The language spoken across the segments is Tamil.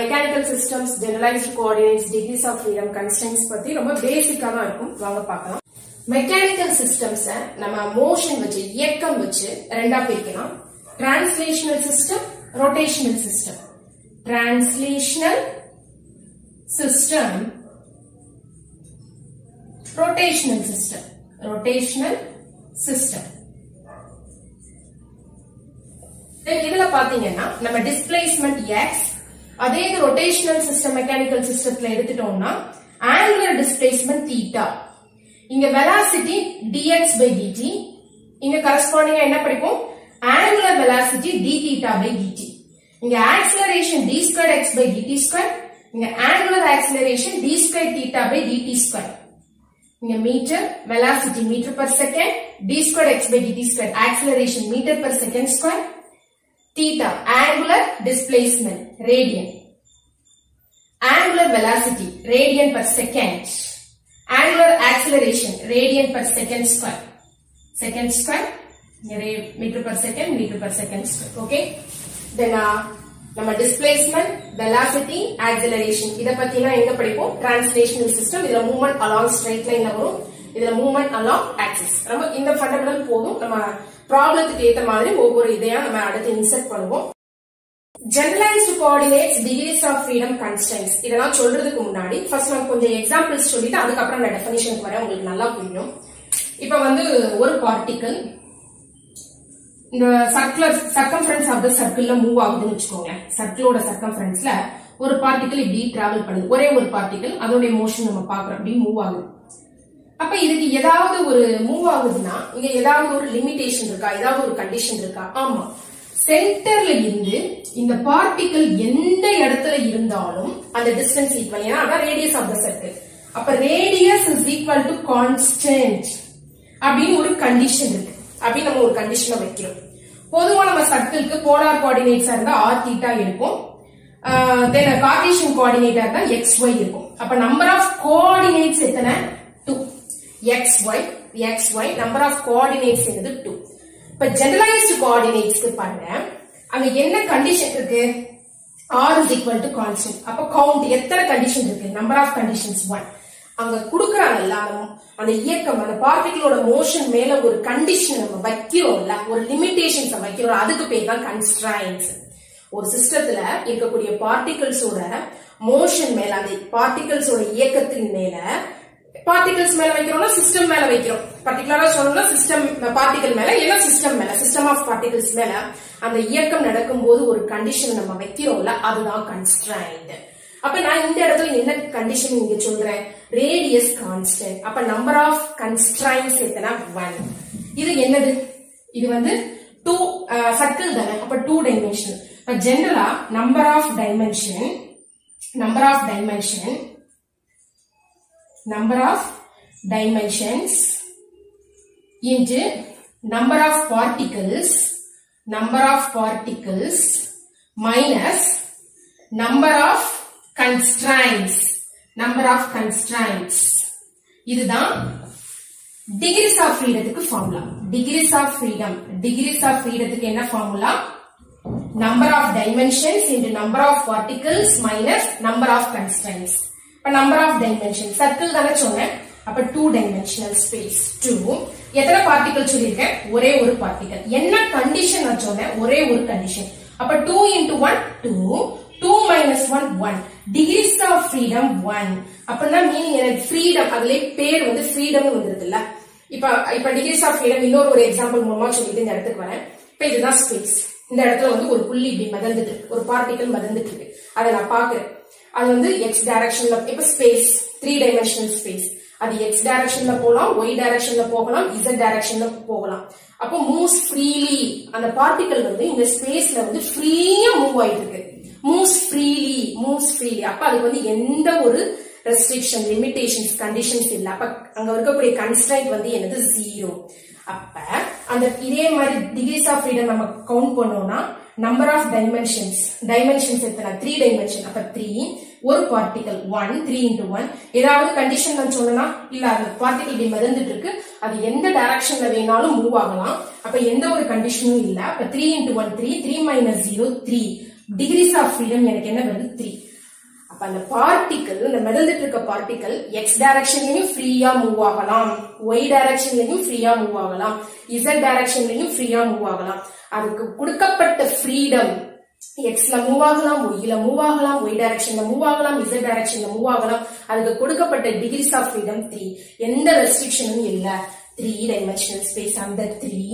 Mechanical systems generalised coordinates degrees of freedom constraints பத்தி ரொம்ப பேசிக்கா தான் இருக்கும். வாங்க பார்க்கலாம். மெக்கானிக்கல் சிஸ்டம்ஸ நம்ம மோஷன் வச்சு இயக்கம் வச்சு ரெண்டா பிரிக்கலாம். Translational system rotational system translational system rotational system. Rotational system. இதுல பாத்தீங்கன்னா நம்ம டிஸ்பிளேஸ்மெண்ட் x அதே இது ரொட்டேஷனல் சிஸ்டம் மெக்கானிக்கல் சிஸ்டத்துல எடுத்துட்டோம்னா ஆங்குலர் டிஸ்பிளேஸ்மெண்ட் தீட்டா இங்க வெலாசிட்டி டிஎக்ஸ் பை டிடி இங்க கரஸ்பாண்டிங்கா என்ன படிப்போம்? Angular velocity d theta by dt இங்க acceleration d square x by dt square இங்க angular acceleration d square theta by dt square இங்க metre velocity metre per second d square x by dt square acceleration metre per second square theta angular displacement radian angular velocity radian per second angular acceleration radian per second square second square meter per second meter per second square okay then uh, நம்ம displacement velocity acceleration இத பத்தினா எங்க படிப்போம் translational system இதுல movement along straight line வரும் இதுல movement along axis நம்ம இந்த ஃபண்டமெண்டல் போதும் நம்ம ப்ராப்ளத்துக்கு ஏத்த மாதிரி ஒவ்வொரு இதையா நம்ம அடுத்து இன்செர்ட் பண்ணுவோம். Generalised coordinates degrees of freedom constraints இதெல்லாம் சொல்றதுக்கு முன்னாடி ஃபர்ஸ்ட் நம்ம கொஞ்சம் எக்ஸாம்பிள்ஸ் சொல்லிட்டு அதுக்கப்புறம் நான் டெஃபினிஷனுக்கு வரேன். உங்களுக்கு நல்லா புரியும். இப்ப வந்து ஒரு பார்ட்டிக்கல் இந்த சர்க்குலர் சர்க்கம்ஃபரன்ஸ் ஆஃப் த சர்க்கிள்ல மூவ் ஆகுதுன்னு வச்சுக்கோங்க. சர்க்கிளோட சர்க்கம்ஃபரன்ஸ்ல ஒரு பார்ட்டிக்கல் இப்படி டிராவல் பண்ணுது. ஒரே ஒரு பார்ட்டிக்கல் அதோடைய மோஷன் நம்ம பாக்குறோம் அப்படி மூவ் ஆகுது. அப்ப இதுக்கு ஏதாவது ஒரு மூவ் ஆகுதுன்னா இங்க ஏதாவது ஒரு லிமிடேஷன் இருக்கா? ஏதாவது ஒரு கண்டிஷன் இருக்கா? ஆமா. சென்டர்ல இருந்து இந்த பார்ட்டிக்கல் எந்த இடத்துல இருந்தாலும் அந்த டிஸ்டன்ஸ் ஈக்குவல் ஏன்னா அதான் ரேடியஸ் ஆஃப் த சர்க்கிள் அப்ப radius is equal to constant அப்படின்னு ஒரு கண்டிஷன் இருக்கு. அப்படின்னு நம்ம ஒரு கண்டிஷனை வைக்கிறோம். பொதுவா நம்ம சர்க்கிள்க்கு போலார் கோஆர்டினேட்ஸா இருந்தா ஆர் தீட்டா இருக்கும். தென் கார்டீசியன் கோஆர்டினேட்டா இருந்தா எக்ஸ் ஒய் இருக்கும். அப்ப நம்பர் ஆஃப் கோஆர்டினேட்ஸ் எத்தனை? Xy X Y X Y number of coordinates என்னது டூ இப்ப ஜெனரலைஸ்டு கோஆர்டினேட்ஸ்க்கு பாருங்க அங்க என்ன கண்டிஷன் இருக்கு? R is equal to constant. அப்ப கவுண்ட் எத்தனை கண்டிஷன் இருக்கு? நம்பர் ஆஃப் கண்டிஷன்ஸ் ஒன் அங்க குடுக்கறாங்கல்ல எல்லாரும். அந்த இயக்கம் அந்த பார்ட்டிகளோட மோஷன் மேல ஒரு கண்டிஷன் நம்ம வைக்கிறோம்ல ஒரு லிமிடேஷன்ஸ் வைக்கிறோம். அதுக்கு பேர் தான் கன்ஸ்ட்ரைன்ஸ் ஒரு சிஸ்டத்துல இருக்கக்கூடிய பார்ட்டிகல்ஸோட மோஷன் மேல அந்த பார்ட்டிகல்ஸோட இயக்கத்தின் மேல பார்ட்டிகல்ஸ் மேல வைக்கிறோம்னா சிஸ்டம் மேல வைக்கிறோம். பர்டிகுலரா சொல்லணும்னா சிஸ்டம் பார்ட்டிகல் மேல இல்ல சிஸ்டம் மேல சிஸ்டம் ஆஃப் பார்ட்டிகல்ஸ் மேல அந்த இயக்கம் நடக்கும் போது ஒரு கண்டிஷன் நம்ம வைக்கிறோம்ல அதுதான் கன்ஸ்ட்ரைண்ட் அப்ப நான் இந்த இடத்துல என்ன கண்டிஷன் இங்க சொல்றேன்? ரேடியஸ் கான்ஸ்டன்ட் அப்ப நம்பர் ஆஃப் கன்ஸ்ட்ரைன்ஸ் எத்தனை? ஒன் இது என்னது? இது வந்து டூ சர்க்கிள் தானே? அப்ப டூ டைமென்ஷன் இப்ப ஜெனரலா number of dimension number of dimension number of dimensions into number of particles number of particles minus number of constraints number of constraints இதுதான் degrees of ஃப்ரீடத்துக்கு formula degrees of freedom degrees of ஃப்ரீடத்துக்கு என்ன formula number of dimensions into number of particles minus number of constraints இப்ப நம்பர் ஆஃப் டைமென்ஷன் சர்க்கிள் தானே சொன்னேன். அப்ப டூ டைமென்ஷனல் ஸ்பேஸ் டூ எத்தனை பார்ட்டிகல் சொல்லியிருக்கேன்? ஒரே ஒரு பார்ட்டிகல் என்ன கண்டிஷன் நான் சொன்னேன்? ஒரே ஒரு கண்டிஷன் அப்ப two into one two two minus one one decrease of freedom one அப்படின்னா மீனிங் எனக்கு ஃப்ரீடம் அதுல பேர் வந்து ஃப்ரீடம் வந்துருதுல்ல. இப்ப இப்ப டிகிரிஸ் ஆஃப் ஃப்ரீடம் இன்னொரு ஒரு எக்ஸாம்பிள் மூலமா சொல்லிட்டு இந்த இடத்துக்கு வரேன். இப்ப இதுதான் ஸ்பேஸ் இந்த இடத்துல வந்து ஒரு புள்ளி இப்படி மதந்துட்டு இருக்கு. ஒரு பார்ட்டிகல் மதந்துட்டு இருக்கு. அதை நான் பாக்குறேன் அது வந்து எக்ஸ் டைரக்ஷன்ல இப்ப ஸ்பேஸ் த்ரீ டைமென்ஷனல் ஸ்பேஸ் அது எக்ஸ் டைரக்ஷன்ல போகலாம் ஒய் டைரக்ஷன்ல போகலாம் இசட் டைரக்ஷன்ல போகலாம். அப்போ மூவ்ஸ் ஃப்ரீலி அந்த பார்ட்டிகல் வந்து இந்த ஸ்பேஸ்ல வந்து ஃப்ரீயா மூவ் ஆயிட்டு இருக்கு. மூவ்ஸ் ஃப்ரீலி மூவ்ஸ் ஃப்ரீலி அப்ப அதுக்கு வந்து எந்த ஒரு ரெஸ்ட்ரிக்ஷன் லிமிடேஷன்ஸ் கண்டிஷன்ஸ் இல்ல. அப்ப அங்க இருக்கக்கூடிய கன்ஸ்டன்ட் வந்து என்னது? ஜீரோ அப்ப அந்த இதே மாதிரி டிகிரிஸ் ஆஃப் ஃப்ரீடம் நம்ம கவுண்ட் பண்ணோம்னா நம்பர் ஆஃப் டைமென்ஷன்ஸ் டைமென்ஷன்ஸ் எத்தனை? த்ரீ டைமென்ஷன் அப்ப த்ரீ ஒரு particle one three into one ஏதாவது கண்டிஷன் நான் சொல்லலாம் இல்ல அந்த பார்ட்டிகல் இப்படி மிதந்துட்டு இருக்கு அது எந்த டைரக்ஷன்ல வேணாலும் மூவ் ஆகலாம். அப்ப எந்த ஒரு கண்டிஷனும் இல்ல. அப்ப three into one three three minus zero three degrees of freedom எனக்கு என்ன வருது? த்ரீ அப்ப அந்த பார்ட்டிக்கல் இந்த மிதந்துட்டு இருக்க பார்ட்டிக்கல் எக்ஸ் டைரக்ஷன்லயும் ஃப்ரீயா மூவ் ஆகலாம். ஒய் டைரக்ஷன்லயும் ஃப்ரீயா மூவ் ஆகலாம். இசட் டைரக்ஷன்லயும் ஃப்ரீயா மூவ் ஆகலாம். அதுக்கு கொடுக்கப்பட்ட ஃப்ரீடம் எக்ஸ்ல மூவ் ஆகலாம் ஒய்ல மூவ் ஆகலாம் ஒய் டைரக்ஷன்ல மூவ் ஆகலாம் இசட் டைரக்ஷன்ல மூவ் ஆகலாம். அதுக்கு கொடுக்கப்பட்ட டிகிரிஸ் ஆஃப் ஃப்ரீடம் த்ரீ எந்த ரெஸ்ட்ரிக்ஷனும் இல்லை. த்ரீ டைமென்ஷனல் ஸ்பேஸ் அந்த த்ரீ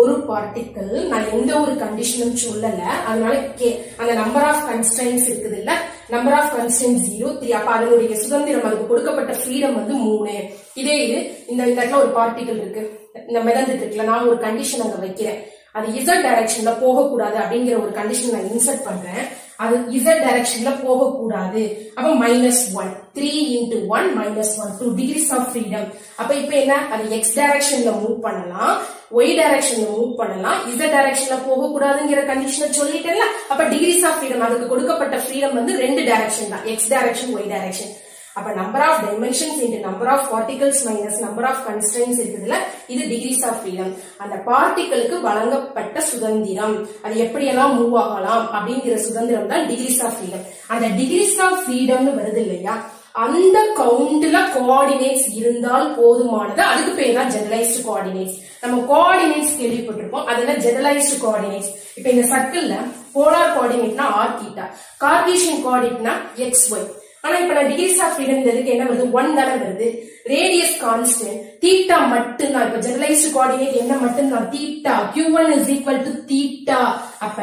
ஒரு பார்ட்டிக்கல் நான் எந்த ஒரு கண்டிஷனும் சொல்லல. அதனால கே அந்த நம்பர் ஆஃப் கன்ஸ்டன்ஸ் இருக்குது இல்ல number of constant zero three அப்ப அதனுடைய சுதந்திரம் அதுக்கு கொடுக்கப்பட்ட ஃப்ரீடம் வந்து மூணு. இதே இது இந்த இடத்துல ஒரு பார்ட்டிகல் இருக்கு. இந்த மிதந்துட்டு இருக்குல்ல நான் ஒரு கண்டிஷன் அங்க வைக்கிறேன். அது இசட் டைரக்ஷன்ல போகக்கூடாது அப்படிங்கிற ஒரு கண்டிஷன் நான் இன்சர்ட் பண்றேன். அது இசட் டைரக்ஷன்ல போகக்கூடாது. அப்ப minus one three into one minus one two degrees of freedom அப்ப இப்ப என்ன? அது எக்ஸ் டைரக்ஷன்ல மூவ் பண்ணலாம். ஒய் டைரக்ஷன்ல மூவ் பண்ணலாம். இசட் டைரக்ஷன்ல போகக்கூடாதுங்கிற கண்டிஷனை சொல்லிட்டேன்ல? அப்ப டிகிரிஸ் ஆஃப் ஃப்ரீடம் அதுக்கு கொடுக்கப்பட்ட ஃப்ரீடம் வந்து ரெண்டு டைரக்ஷன் தான். எக்ஸ் டைரக்ஷன் ஒய் டைரக்ஷன் அப்ப number of dimensions into number of particles minus number of constraints இருக்குதுல இது டிகிரிஸ் ஆஃப் ஃப்ரீடம் அந்த பார்ட்டிகளுக்கு வழங்கப்பட்ட சுதந்திரம். அது எப்படியெல்லாம் மூவ் ஆகலாம் அப்படிங்கிற சுதந்திரம் தான் டிகிரிஸ் ஆஃப் ஃப்ரீடம் அந்த டிகிரிஸ் ஆஃப் ஃப்ரீடம்னு வருது இல்லையா? அந்த கவுண்ட்ல கோஆர்டினேட்ஸ் இருந்தால் போதுமானது. அதுக்கு பேர் தான் ஜெனரலைஸ்டு கோஆர்டினேட்ஸ் நம்ம கோஆர்டினேட்ஸ் கேள்விப்பட்டிருப்போம். அதுல ஜெனரலைஸ்டு கோஆர்டினேட்ஸ் இப்ப இந்த சர்க்கிள்ல போலார் கோஆர்டினேட்னா ஆர் தீட்டா கார்டீசியன் கோஆர்டினேட்னா எக்ஸ் ஒய் ஆனா இப்ப நான் டிகிரிஸ் ஆஃப் ஃப்ரீடம் என்ன வருது? ஒன் தானே வருது. ரேடியஸ் கான்ஸ்டன்ட் தீட்டா மட்டும் தான். இப்ப ஜெனரலைஸ்டு கோஆர்டினேட் என்ன மட்டும்தான் theta Q one is equal to theta அப்ப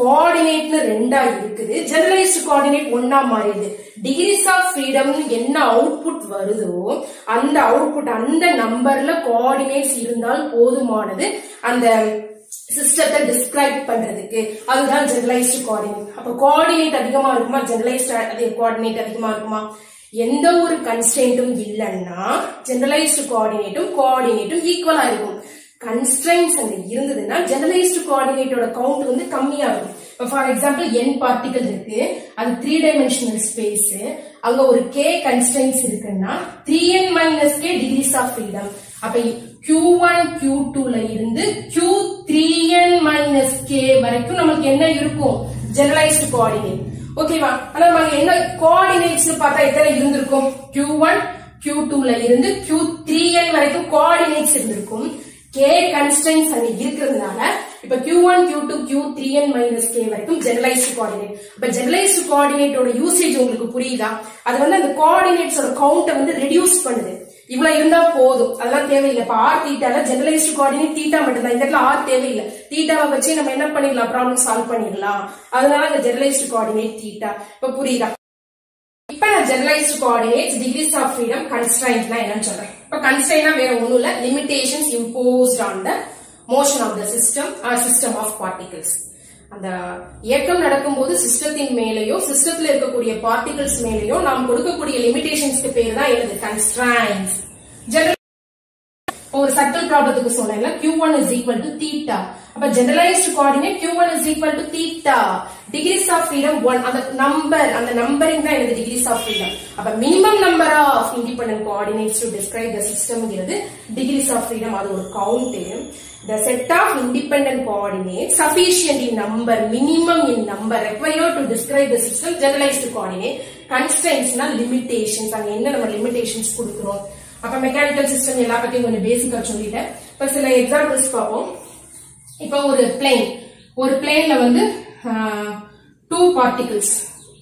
கோஆர்டினேட்னு ரெண்டா இருக்குது. ஜெனரலைஸ்டு கோஆர்டினேட் ஒன்னா மாறிடுது. டிகிரிஸ் ஆஃப் ஃப்ரீடம் என்ன அவுட்புட் வருதோ அந்த அவுட்புட் அந்த நம்பர்ல கோஆர்டினேட்ஸ் இருந்தால் போதுமானது. அந்த சிஸ்டத்தை டிஸ்கிரைப் பண்றதுக்கு. அதுதான் ஜெனரலைஸ்டு கோஆர்டினேட் அப்ப கோஆர்டினேட் அதிகமா இருக்குமா? ஜெனரலைஸ்டு அது கோஆர்டினேட் அதிகமா இருக்குமா? எந்த ஒரு கன்ஸ்டன்ட்டும் இல்லைன்னா ஜெனரலைஸ்டு கோஆர்டினேட்டும் கோஆர்டினேட்டும் ஈக்குவலா இருக்கும். கன்ஸ்டன்ஸ் அங்க இருந்ததுன்னா ஜெனரலைஸ்டு கோஆர்டினேட்டோட கவுண்ட் வந்து கம்மியா இருக்கும். இப்போ ஃபார் எக்ஸாம்பிள் என் பார்ட்டிகல் இருக்கு. அது த்ரீ டைமென்ஷனல் ஸ்பேஸ் அங்க ஒரு கே கன்ஸ்டன்ஸ் இருக்குன்னா three N minus K degrees of freedom அப்ப Q1 Q2 ல இருந்து Q3n மைனஸ் கே வரைக்கும் நமக்கு என்ன இருக்கும்? ஜெனரலைஸ்டு கோஆர்டினேட் ஓகேவா ஆனா நமக்கு என்ன கோஆர்டினேட்ஸ் பார்த்தா எத்தனை இருந்திருக்கும்? Q1 Q2 ல இருந்து Q3n வரைக்கும் கோஆர்டினேட்ஸ் இருந்திருக்கும். கே கன்ஸ்டன்ஸ் அங்க இருக்கிறதுனால இப்ப Q1 Q2 Q3n minus K வரைக்கும் ஜெனரலைஸ்டு கோஆர்டினேட் இப்ப ஜெனரலைஸ்டு கோஆர்டினேட்டோட யூசேஜ் உங்களுக்கு புரியுதா? அது வந்து அந்த கோஆர்டினேட்ஸோட கவுண்ட்டை வந்து ரெடியூஸ் பண்ணுது. இவ்வளவு இருந்தா போதும். அதெல்லாம் தேவையில்லை. இப்ப ஆர் தீட்டால ஜெனரலைஸ்ட் கோஆர்டினேட் தீட்டா மட்டும் தான் இந்த இடத்துல ஆர் தேவையில்லை. தீட்டாவை வச்சு நம்ம என்ன பண்ணிடலாம்? ப்ராப்ளம் சால்வ் பண்ணிடலாம். அதனால இந்த ஜெனரலைஸ்ட் கோஆர்டினேட் தீட்டா இப்ப புரியுதா? இப்ப நான் generalised coordinates degrees of freedom கன்ஸ்ட்ரைன்ட்னா என்னன்னு சொல்றேன். இப்ப கன்ஸ்ட்ரைனா வேற ஒண்ணும் இல்ல. Limitations imposed on the motion of the system or system of particles அந்த இயக்கம் நடக்கும்போது சிஸ்டத்தின் மேலேயோ சிஸ்டத்தில் இருக்கக்கூடிய பார்ட்டிகல்ஸ் மேலேயோ நாம் கொடுக்கக்கூடிய லிமிடேஷன்ஸ்க்கு பேர் தான் எனது கன்ஸ்ட்ரைன்ஸ் ஜெனரல் ஒரு சர்க்கிள் ப்ராப்ளத்துக்கு சொன்னேன்ல Q one is equal to theta அப்ப generalised coordinate Q one is equal to theta degrees of freedom one அந்த நம்பர் அந்த நம்பரிங் தான் எனக்கு டிகிரிஸ் ஆஃப் ஃப்ரீடம் அப்ப minimum number of independent coordinates to describe the சிஸ்டம்ங்கிறது degrees of freedom அது ஒரு count the set of independent coordinates sufficient in number minimum in number required to describe the system generalized coordinate constraints na limitations. அங்க என்ன நம்ம limitations கொடுக்கிறோம்? அப்ப மெக்கானிக்கல் சிஸ்டம் எல்லா பத்தியும் கொஞ்சம் பேசிக்கா சொல்லிட்டேன். இப்ப சில எக்ஸாம்பிள்ஸ் பார்ப்போம். இப்ப ஒரு பிளேன் ஒரு பிளேன்ல வந்து டூ பார்ட்டிகிள்ஸ்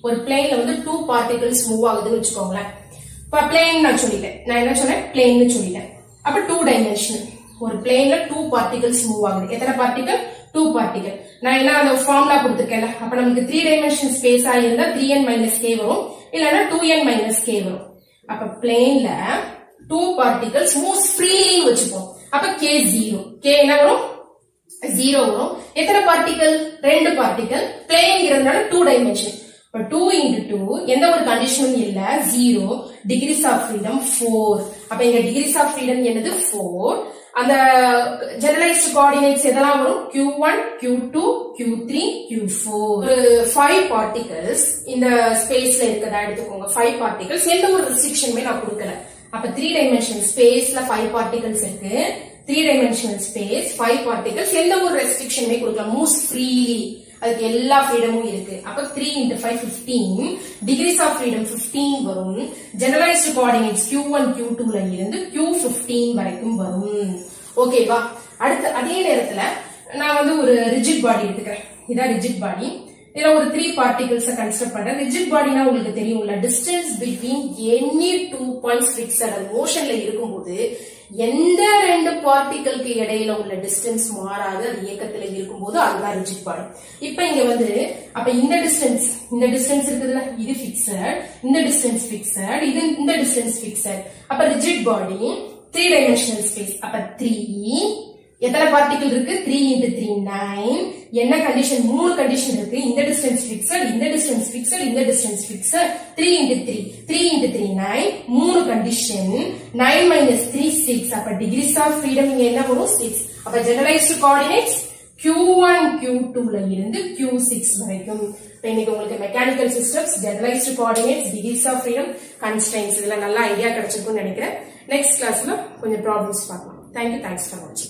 ஒரு பிளேன்ல வந்து டூ பார்ட்டிகிள்ஸ் மூவ் ஆகுதுன்னு வச்சுக்கோங்களேன். இப்ப பிளேன் நான் சொல்லிட்டேன். நான் என்ன சொன்னேன்? பிளேன்னு சொல்லிட்டேன். அப்ப டூ டைமென்ஷனல் ஒரு பிளேன்ல டூ பார்ட்டிகல்ஸ் மூவ் ஆகுது. எத்தனை பார்ட்டிகல் டூ பார்ட்டிகல் நான் என்ன அந்த ஃபார்முலா கொடுத்துருக்கேன்ல? அப்ப நமக்கு த்ரீ டைமென்ஷன் ஸ்பேஸ் ஆகியிருந்தா த்ரீ என் மைனஸ் கே வரும். இல்லைன்னா டூ என் மைனஸ் கே வரும். அப்ப பிளேன்ல டூ பார்ட்டிகல்ஸ் மூவ் ஃப்ரீலி வச்சுப்போம். அப்ப கே ஜீரோ கே என்ன வரும்? ஜீரோ வரும். எத்தனை பார்ட்டிகல் ரெண்டு பார்ட்டிகல் இருந்தாலும் டூ டைமென்ஷன் இப்போ டூ இன்டு டூ எந்த ஒரு கண்டிஷனும் இல்லை. Zero degrees of freedom four அப்ப இங்க டிகிரிஸ் ஆஃப் ஃப்ரீடம் என்னது? ஃபோர் அந்த ஜெனரலைஸ்டு கோஆர்டினேட்ஸ் எதெல்லாம் வரும்? Q one Q two Q three Q four ஒரு ஃபைவ் பார்ட்டிகல்ஸ் இந்த ஸ்பேஸ்ல இருக்கதா எடுத்துக்கோங்க. ஃபைவ் பார்ட்டிகல்ஸ் எந்த ஒரு ரெஸ்ட்ரிக்ஷனுமே நான் கொடுக்கல. அப்ப த்ரீ டைமென்ஷனல் ஸ்பேஸ்ல ஃபைவ் பார்ட்டிகல்ஸ் இருக்கு. Three dimensional space five particles எந்த ஒரு ரெஸ்ட்ரிக்ஷனுமே கொடுக்கல. மோஸ்ட் ஃப்ரீலி அதுக்கு எல்லா ஃப்ரீடமும் இருக்கு. அப்ப three into five fifteen degrees of freedom fifteen வரும். Generalised coordinates Q one Q டூல இருந்து கியூ பிப்டீன் வரைக்கும் வரும். ஓகேவா அடுத்து அதே நேரத்துல நான் வந்து ஒரு ரிஜிட் பாடி எடுத்துக்கிறேன். இதான் ரிஜிட் பாடி இதுல ஒரு த்ரீ பார்ட்டிகல்ஸ் கன்சிடர் பண்றேன். ரிஜிட் பாடினா உங்களுக்கு தெரியும்ல distance between any two points fixed அது மோஷன்ல இருக்கும்போது எந்த ரெண்டு பார்ட்டிகளுக்கு இடையில உள்ள டிஸ்டன்ஸ் மாறாது அது இயக்கத்துல இருக்கும்போது அதுதான் ரிஜிட் பாடி இப்ப இங்க வந்து அப்ப இந்த டிஸ்டன்ஸ் இந்த டிஸ்டன்ஸ் இருக்குதுல இது பிக்சட் இந்த டிஸ்டன்ஸ் பிக்சட் இது இந்த டிஸ்டன்ஸ் பிக்சட் அப்ப rigid body three dimensional space அப்ப த்ரீ எத்தனை பார்ட்டிகல் இருக்கு? த்ரீ இன்டு த்ரீ நைன் என்ன கண்டிஷன் மூணு கண்டிஷன் இருக்கு. இந்த டிஸ்டன்ஸ் பிக்சட் இந்த டிஸ்டன்ஸ் பிக்சட் இந்த distance fixed three into three three into three nine மூணு condition nine minus three six அப்ப டிகிரிஸ் ஆஃப் ஃப்ரீடம் இங்க என்ன வரும்? சிக்ஸ் அப்ப ஜெனரலைஸ்டு கோஆர்டினேட்ஸ் Q1 Q2 ல இருந்து Q6 வரைக்கும். இன்னைக்கு உங்களுக்கு mechanical systems generalised coordinates degrees of freedom constraints இதுல நல்ல ஐடியா கிடைச்சிருக்கும்னு நினைக்கிறேன். நெக்ஸ்ட் கிளாஸ்ல கொஞ்சம் ப்ராப்ளம்ஸ் பார்க்கலாம். தேங்க்யூ தேங்க்ஸ் ஃபார் வாட்சிங்